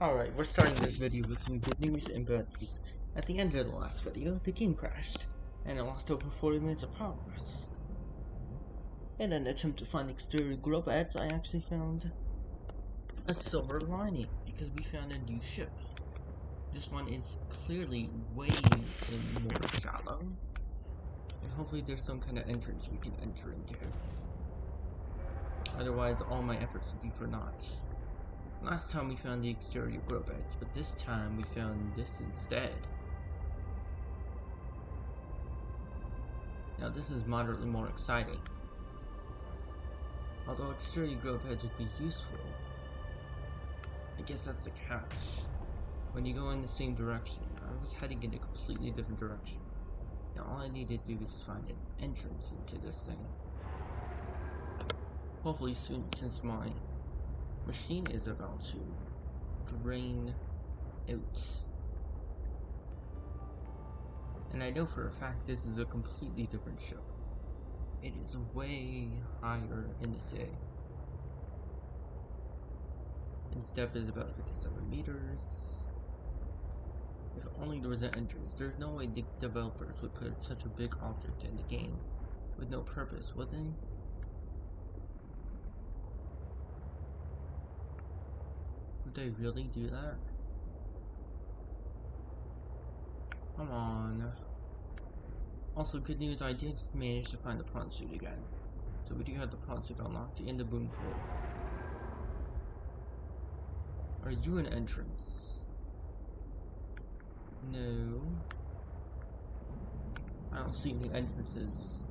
Alright, we're starting this video with some good news and bad news. At the end of the last video, the game crashed, and I lost over 40 minutes of progress. In an attempt to find exterior grow beds, I actually found a silver lining, because we found a new ship. This one is clearly way more shallow, and hopefully there's some kind of entrance we can enter into. Otherwise, all my efforts would be for naught. Last time we found the exterior grow beds, but this time we found this instead. Now this is moderately more exciting. Although exterior grow beds would be useful, I guess that's the catch. When you go in the same direction, I was heading in a completely different direction. Now all I need to do is find an entrance into this thing. Hopefully soon, since my machine is about to drain out. And I know for a fact this is a completely different ship. It is way higher in the sea. Its depth is about 57 meters. If only there was an entrance. There's no way the developers would put such a big object in the game with no purpose, would they? They really do that? Come on. Also, good news, I did manage to find the prawn suit again. So we do have the prawn suit unlocked in the moon pool. Are you an entrance? No. I don't see any entrances.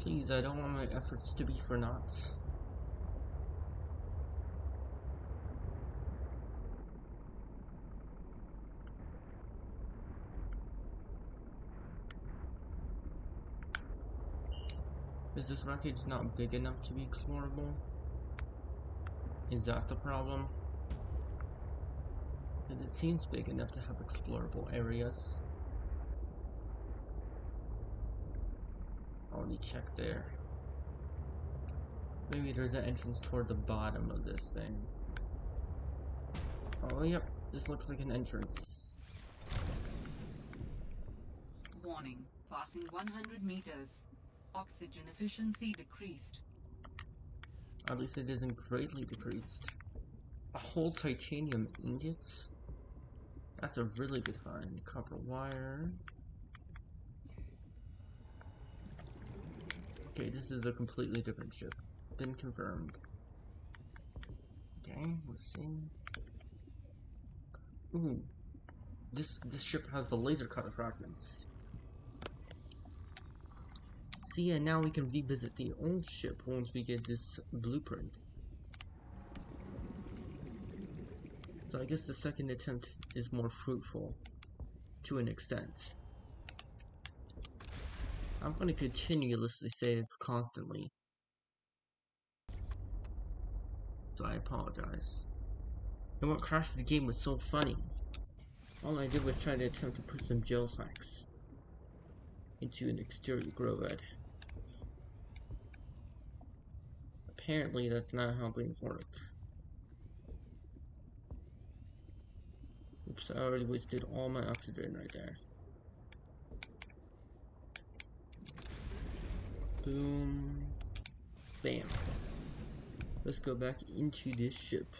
Please, I don't want my efforts to be for naught. Is this wreckage not big enough to be explorable? Is that the problem? Because it seems big enough to have explorable areas. Already checked there. Maybe there's an entrance toward the bottom of this thing. Oh, yep. This looks like an entrance. Warning, passing 100 meters. Oxygen efficiency decreased. At least it isn't greatly decreased. A whole titanium ingot? That's a really good find. Copper wire. Okay, this is a completely different ship. Been confirmed. Okay, let's see. Ooh. This this ship has the laser cutter fragments. And now we can revisit the old ship once we get this blueprint. So I guess the second attempt is more fruitful, to an extent. I'm going to continuously save constantly. So I apologize. And what crashed the game was so funny. All I did was try to attempt to put some gel sacks into an exterior grow bed. Apparently that's not how things work. Oops, I already wasted all my oxygen right there. Boom. Bam. Let's go back into this ship.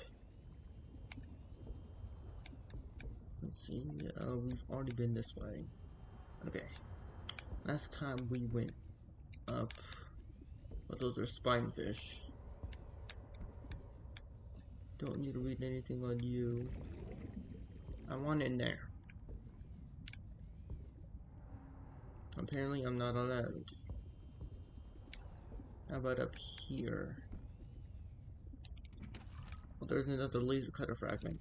Let's see, uh, we've already been this way. Okay. Last time we went up, but those are spinefish. Don't need to read anything on you. I want in there. Apparently I'm not allowed. How about up here? Well, there's another laser cutter fragment.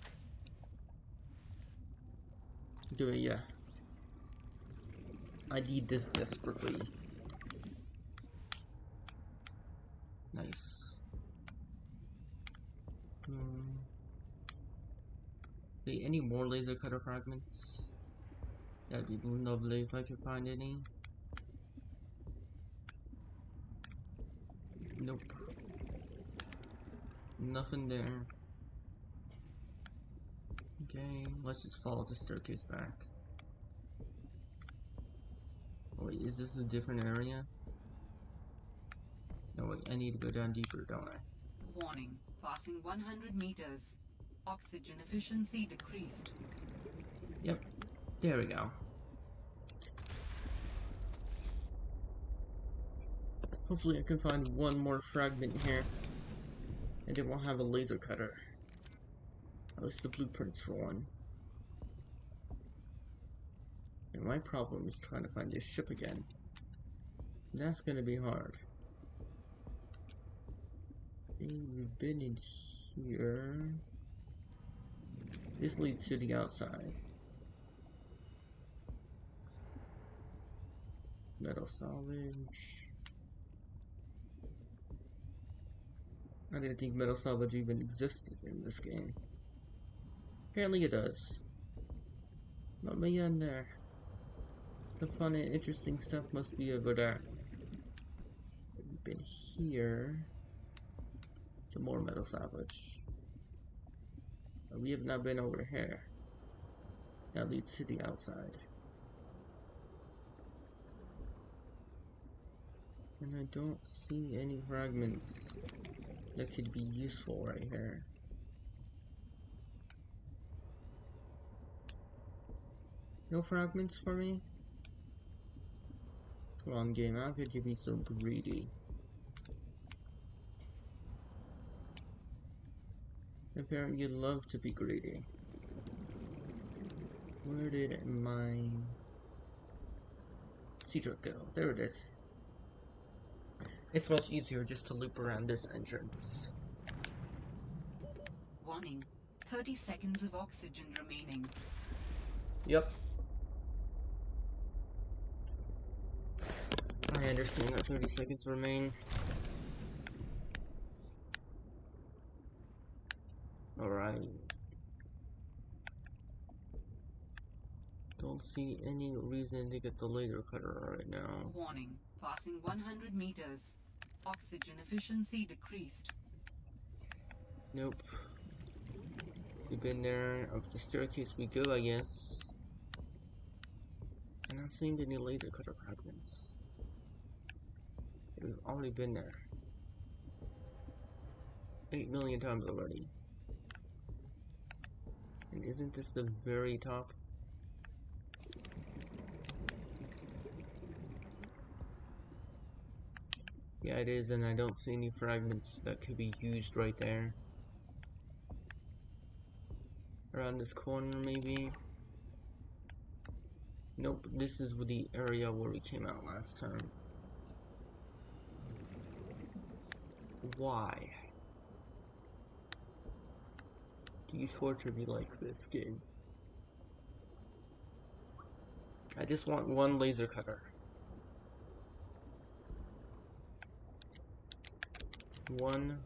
Do it, yeah. I need this desperately. Nice. Hmm. See any more laser cutter fragments? That'd be lovely if I could find any. Nope. Nothing there. Okay, let's just follow the staircase back. Oh, wait, is this a different area? No, wait, I need to go down deeper, don't I? Warning. Passing 100 meters. Oxygen efficiency decreased. Yep, there we go. Hopefully I can find one more fragment here. And it won't have a laser cutter. At least the blueprints for one. And my problem is trying to find this ship again. That's gonna be hard. Okay, We've been in here. This leads to the outside. Metal salvage. I didn't think metal salvage even existed in this game. Apparently it does. Let me in there. The fun and interesting stuff must be over there. Been here. Some more metal salvage. We have not been over here. That leads to the outside. And I don't see any fragments that could be useful right here. No fragments for me? Come on game, how could you be so greedy? Apparently you love to be greedy. Where did my sea truck go? There it is. It's much easier just to loop around this entrance. Warning. 30 seconds of oxygen remaining. Yep. I understand that 30 seconds remain. Alright. Don't see any reason to get the laser cutter right now. Warning. Passing 100 meters. Oxygen efficiency decreased. Nope. We've been there. Up the staircase we go, I guess. I'm not seeing any laser cutter fragments. We've already been there. Eight million times already. And isn't this the very top? Yeah, it is, and I don't see any fragments that could be used right there. Around this corner, maybe? Nope, this is the area where we came out last time. Why? Do you torture me like this, game? I just want one laser cutter. One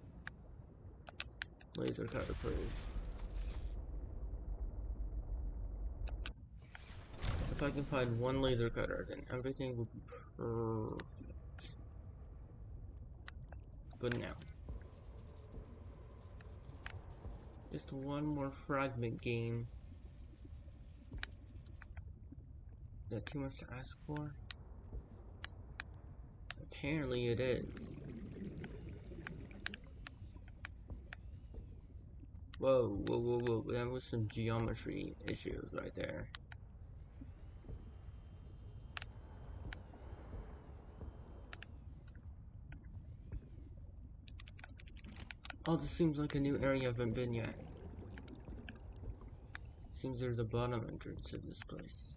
laser cutter, please. If I can find one laser cutter, then everything will be perfect. Good now. Just one more fragment game. Is that too much to ask for? Apparently it is. Whoa, whoa, whoa, whoa, that was some geometry issues right there. Oh, this seems like a new area I haven't been yet. Seems there's a bottom entrance to this place.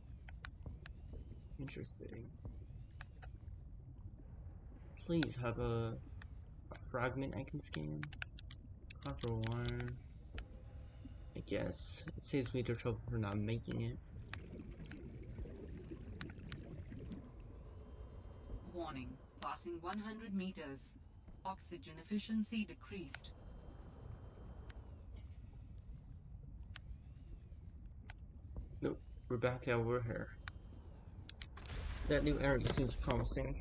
Interesting. Please have a, a fragment I can scan. Copper wire. I guess. It saves me the trouble for not making it. Warning. Passing 100 meters. Oxygen efficiency decreased. We're back over here. That new area seems promising.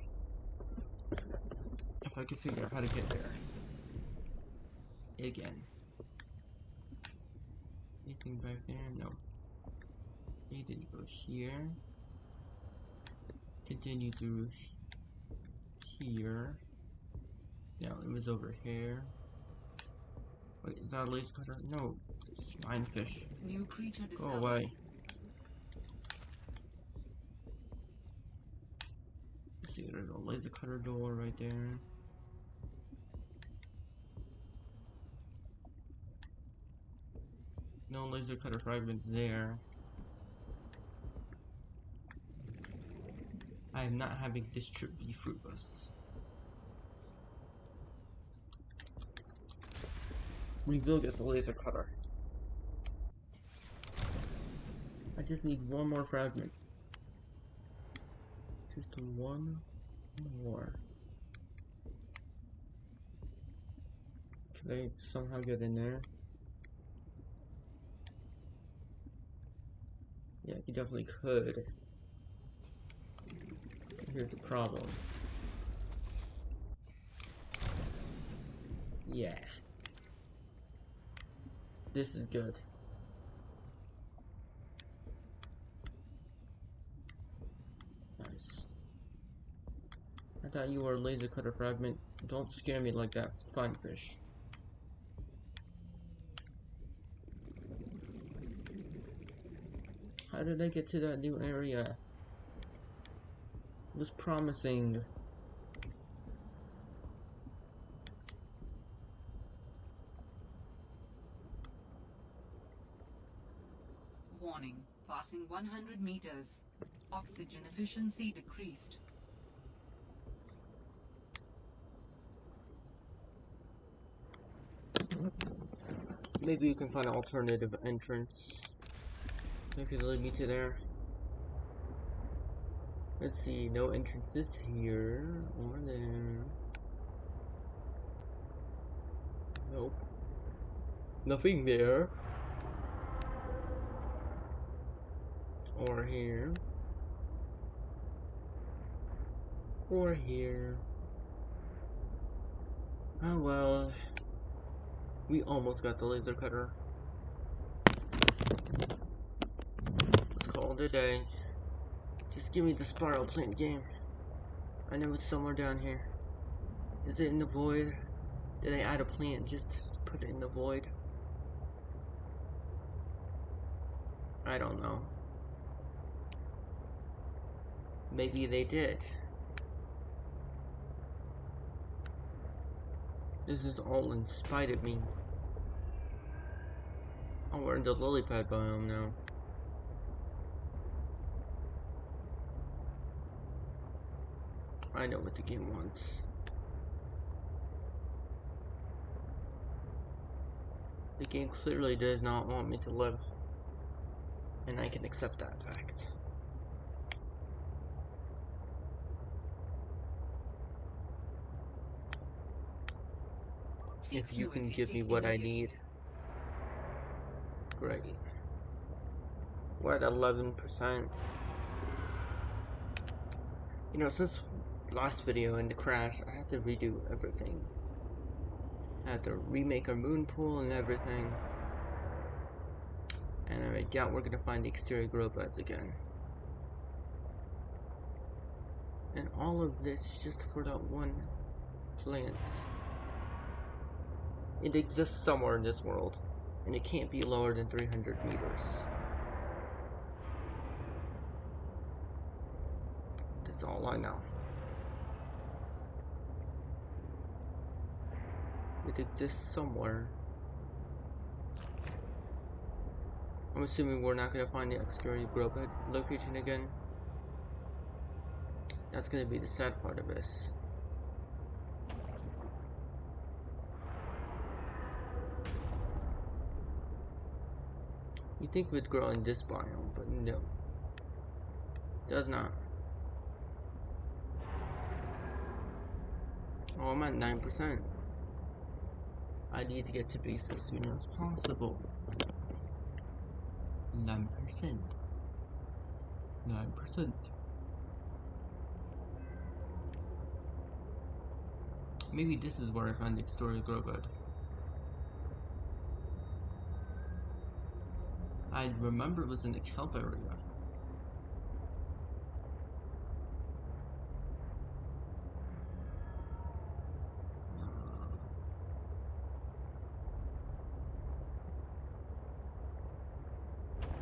If I could figure out how to get there. Again. Anything back there? No. Okay, didn't go here. Continue through here. Now it was over here. Wait, is that a laser cutter? No, it's lionfish. New creature Go away. See, there's a laser cutter door right there. No laser cutter fragments there. I am not having this trip be fruitless. We will get the laser cutter. I just need one more fragment. Just one more. Can I somehow get in there? Yeah, you definitely could. Here's the problem. Yeah. This is good. Nice. Thought you are a laser cutter fragment. Don't scare me like that, spinefish. How did I get to that new area? It was promising. Warning. Passing 100 meters. Oxygen efficiency decreased. Maybe you can find an alternative entrance. If you lead me to there. Let's see, no entrances here or there. Nope. Nothing there. Or here. Or here. Oh well. We almost got the laser cutter. Let's call it a day. Just give me the spiral plant game. I know it's somewhere down here. Is it in the void? Did I add a plant just put it in the void? I don't know. Maybe they did. This is all in spite of me. Oh, we're in the lily pad biome now. I know what the game wants. The game clearly does not want me to live. And I can accept that fact. If you can give me what I need. Great. We're at 11%. You know, since last video and the crash, I had to redo everything. I had to remake our moon pool and everything. And I doubt we're gonna find the exterior grow beds again. And all of this just for that one plant. It exists somewhere in this world, and it can't be lower than 300 meters. That's all I know. It exists somewhere. I'm assuming we're not gonna find the exterior grow bed location again. That's gonna be the sad part of this. You think we'd grow in this biome, but no. Does not. Oh, I'm at 9%. I need to get to base as soon as possible. 9%. 9%. Maybe this is where I find the exterior grow bed. I remember it was in the kelp area.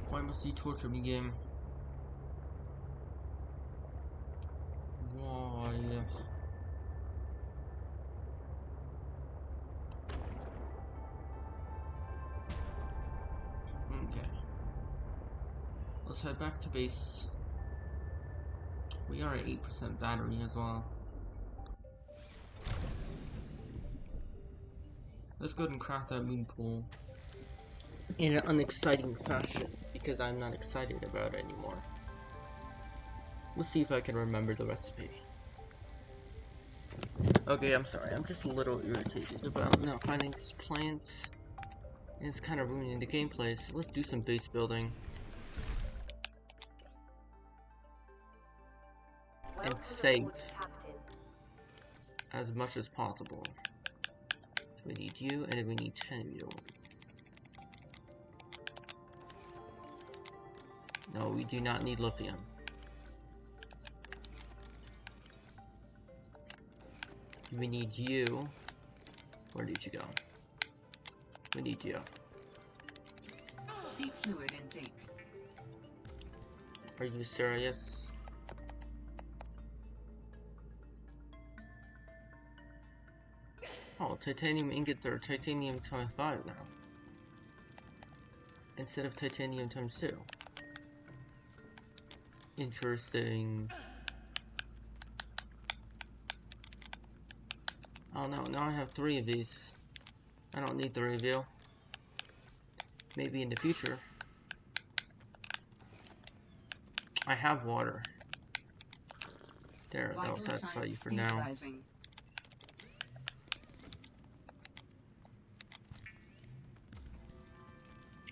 Why must you torture me, game? Head back to base. We are at 8% battery as well. Let's go ahead and craft that moon pool in an unexciting fashion because I'm not excited about it anymore. We'll see if I can remember the recipe. Okay, I'm sorry. I'm just a little irritated about not finding these plants. It's kind of ruining the gameplay, so let's do some base building. And save as much as possible. So we need you, and then we need 10 of you. No, we do not need lithium. We need you. Where did you go? We need you. See fluid intake. Are you serious? Oh, titanium ingots are titanium times 5 now. Instead of titanium times 2. Interesting. Oh no, now I have three of these. I don't need the reveal. Maybe in the future. I have water. There, that'll satisfy you for now. stabilizing.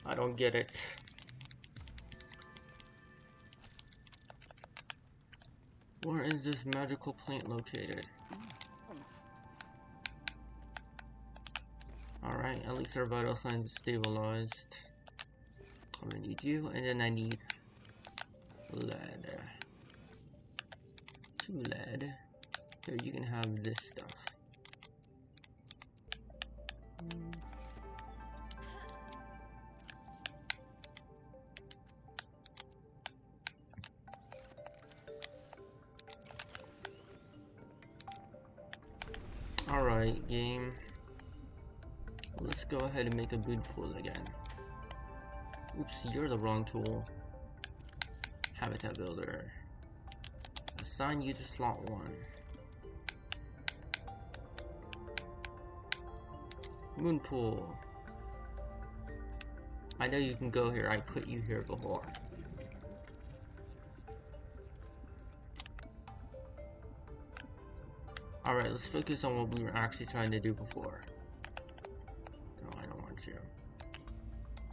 I don't get it. Where is this magical plant located? Alright, at least our vital signs are stabilized. I'm gonna need you, and then I need lead. Two lead. Here, you can have this stuff. Make a pool again. Oops, you're the wrong tool. Habitat builder. Assign you to slot 1. Moon pool. I know you can go here, I put you here before. Alright, let's focus on what we were actually trying to do before.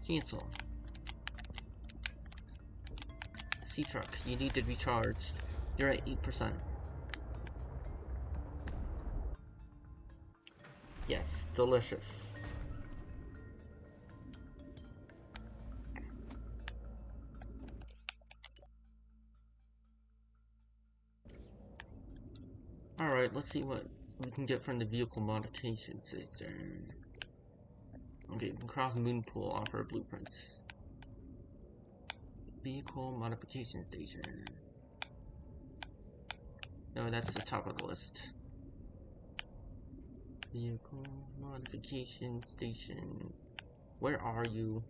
Cancel. Sea truck, you need to be charged. You're at 8%. Yes, delicious. Alright, let's see what we can get from the vehicle modification system. Okay, cross moon pool offer blueprints. Vehicle modification station. No, that's the top of the list. Vehicle modification station. Where are you?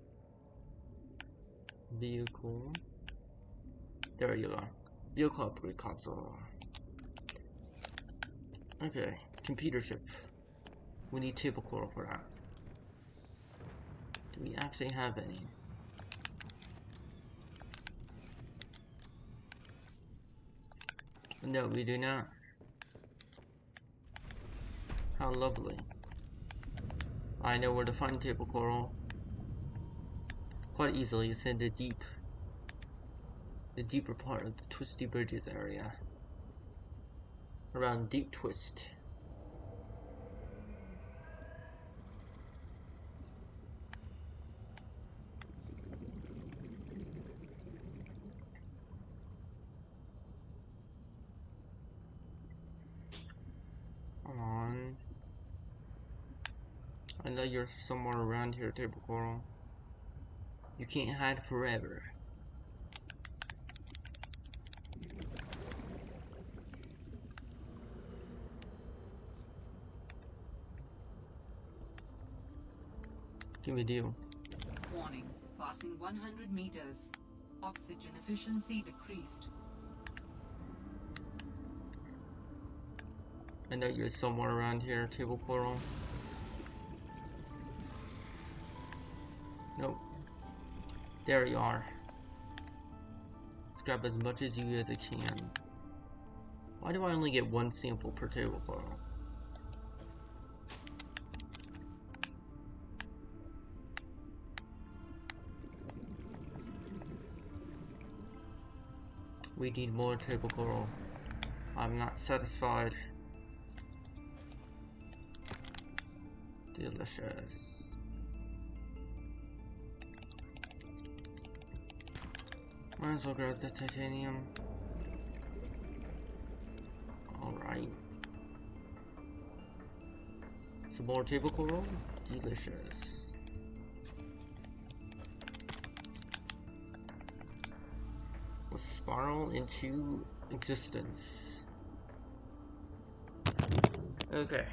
Vehicle. There you are. Vehicle upgrade console. Okay, computer chip. We need table coral for that. Do we actually have any? No, we do not. How lovely. I know where to find table coral. Quite easily, it's in the deep, the deeper part of the Twisty Bridges area around Deep Twist. I know you're somewhere around here, Table Coral. You can't hide forever. Give me a deal. Warning. Passing 100 meters. Oxygen efficiency decreased. I know you're somewhere around here, Table Coral. There you are. Let's grab as much as you as I can. Why do I only get one sample per table coral? We need more table coral. I'm not satisfied. Delicious. Might as well grab the titanium. Alright. Some more table coral? Delicious. Spiral into existence. Okay.